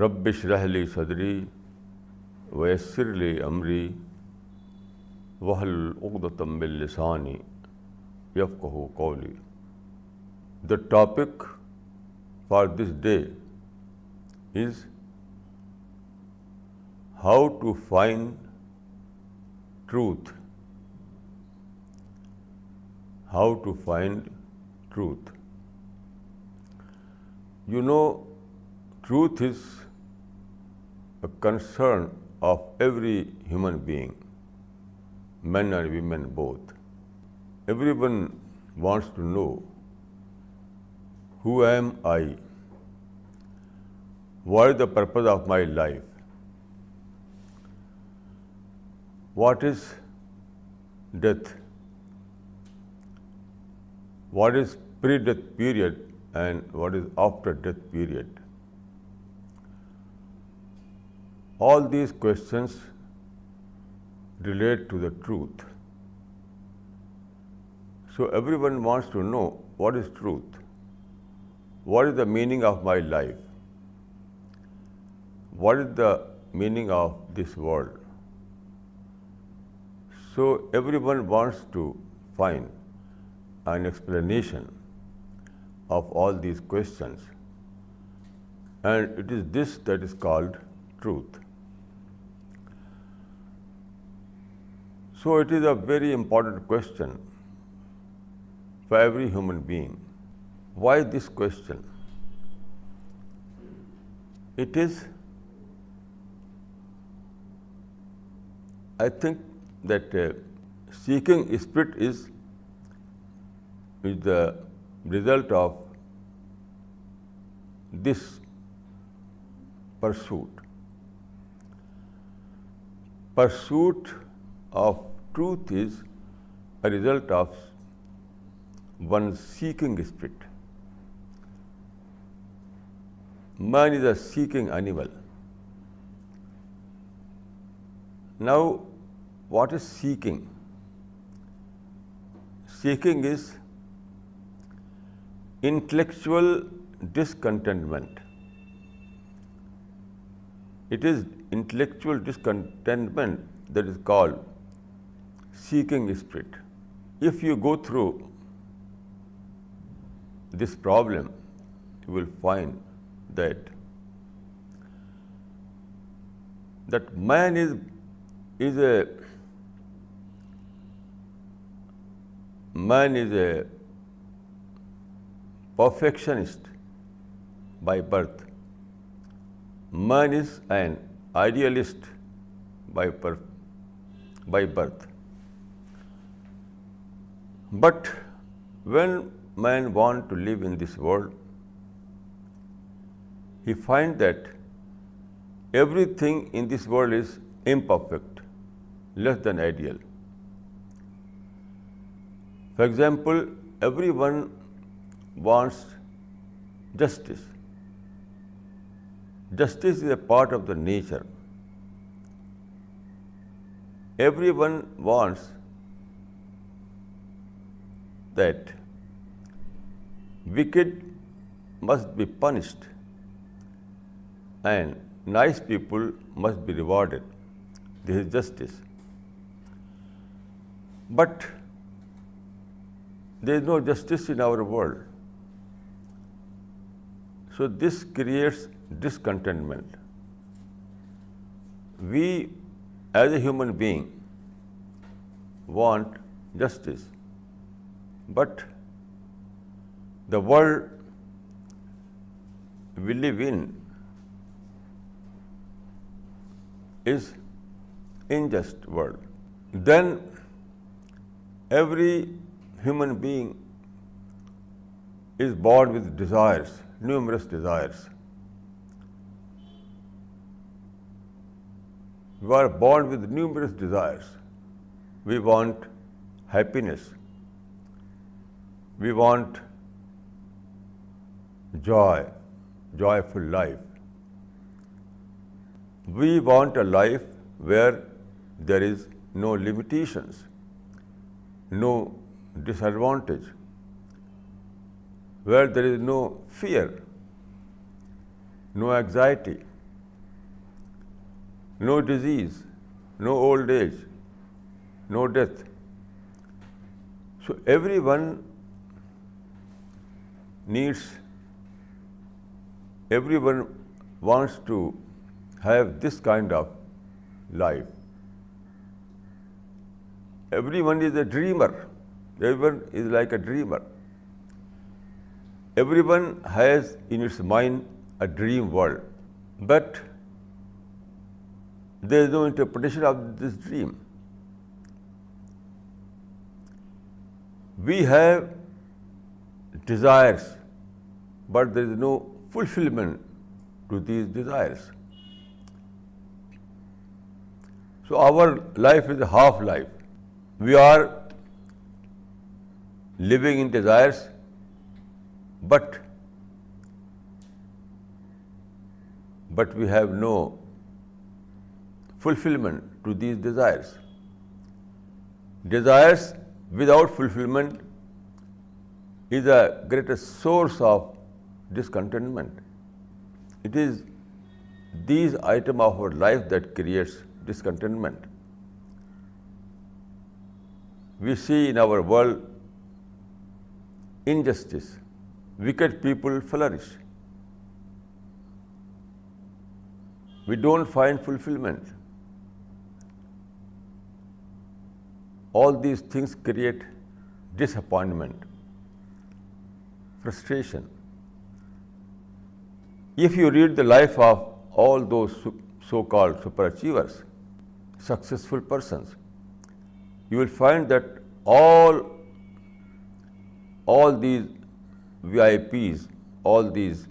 ربش رحلی صدری ویسر لی امری وحل اقدتم باللسانی یفقہ قولی the topic for this day is how to find truth how to find truth you know Truth is a concern of every human being, men and women both. Everyone wants to know who am I? What is the purpose of my life? What is death? What is pre-death period and what is after death period? All these questions relate to the truth. So everyone wants to know what is truth? What is the meaning of my life? What is the meaning of this world? So everyone wants to find an explanation of all these questions, and it is this that is called truth. So it is a very important question for every human being. Why this question? It is, I think that uh, seeking spirit is, is the result of this pursuit. Pursuit of truth is a result of one's seeking spirit. Man is a seeking animal. Now, what is seeking? Seeking is intellectual discontentment. It is intellectual discontentment that is called seeking spirit. If you go through this problem, you will find that that man is is a man is a perfectionist by birth. Man is an idealist by by birth. But when man want to live in this world, he find that everything in this world is imperfect, less than ideal. For example, everyone wants justice. Justice is a part of the nature. Everyone wants that wicked must be punished and nice people must be rewarded. This is justice. But there is no justice in our world. So this creates discontentment. We as a human being want justice, but the world we live in is unjust world. Then every human being is born with desires, numerous desires. We are born with numerous desires. We want happiness. We want joy, joyful life. We want a life where there is no limitations, no disadvantage, where there is no fear, no anxiety, no disease, no old age, no death. So everyone needs, everyone wants to have this kind of life. Everyone is a dreamer. Everyone is like a dreamer. Everyone has in its mind a dream world, but there is no interpretation of this dream. We have desires, but there is no fulfillment to these desires. So our life is a half life. We are living in desires, but but we have no fulfillment to these desires. Desires without fulfillment is the greatest source of discontentment. It is these items of our life that creates discontentment. We see in our world injustice, wicked people flourish. We don't find fulfillment. All these things create disappointment, frustration. If you read the life of all those so-called superachievers, successful persons, you will find that all all these VIPs, all these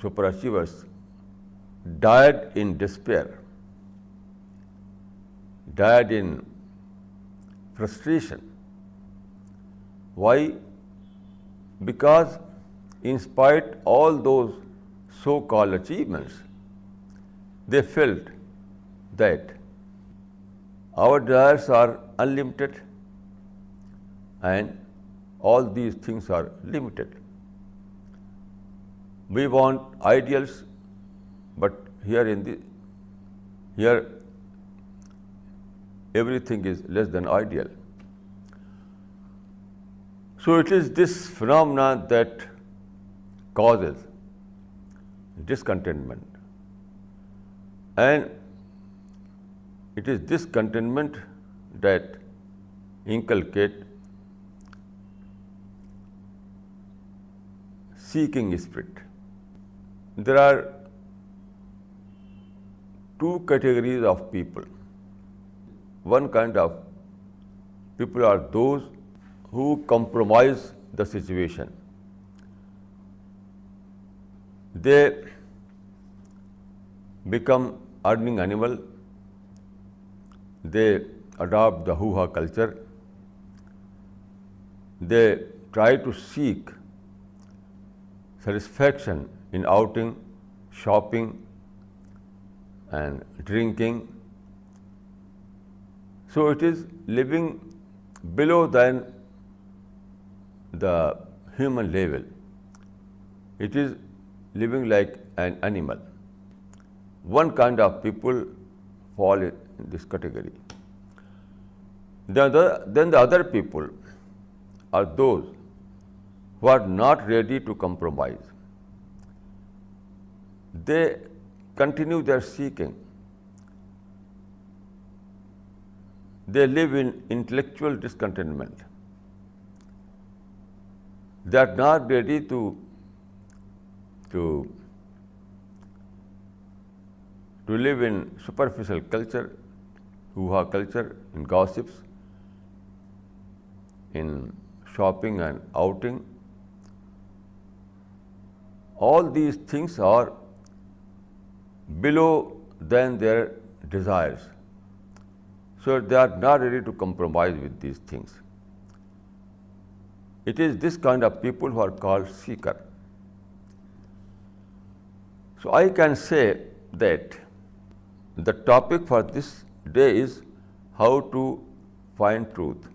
superachievers died in despair, died in frustration. Why? Because in spite all those so-called achievements, they felt that our desires are unlimited and all these things are limited. We want ideals, but here in the here everything is less than ideal. So it is this phenomenon that causes discontentment. And it is this contentment that inculcates seeking spirit. There are two categories of people. One kind of people are those who compromise the situation. They become earning animal. They adopt the hoo-ha culture. They try to seek satisfaction in outing, shopping, and drinking. So it is living below than the human level. It is living like an animal. One kind of people fall in this category. Then the other people are those who are not ready to compromise. They continue their seeking. They live in intellectual discontentment. They are not ready to to live in superficial culture, hoo-ha culture, in gossips, in shopping and outing. All these things are below than their desires. So they are not ready to compromise with these things. It is this kind of people who are called seeker. So I can say that the topic for this day is how to find truth.